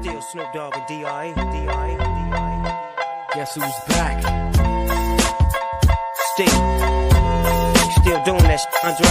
Still Snoop Dogg and D.I. D.I. D.I. Guess who's back? Still. Still doing that, Andre.